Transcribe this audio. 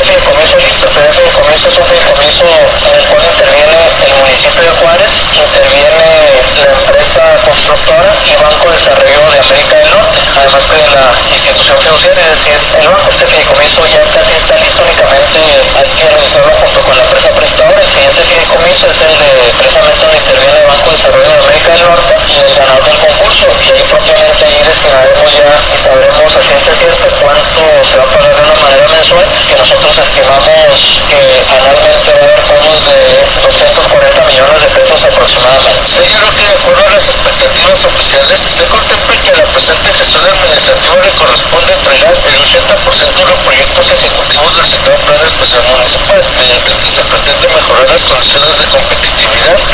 fideicomiso listo. El fideicomiso es un fideicomiso en el cual interviene el municipio de Juárez, interviene la empresa constructora y Banco de Desarrollo de América del Norte, además de la institución fiduciaria, es decir, el banco. Este fideicomiso ya casi está listo, únicamente hay que realizarlo junto con la empresa prestadora. El siguiente fideicomiso es el de precisamente donde interviene el Banco de Desarrollo mejorar las condiciones de competitividad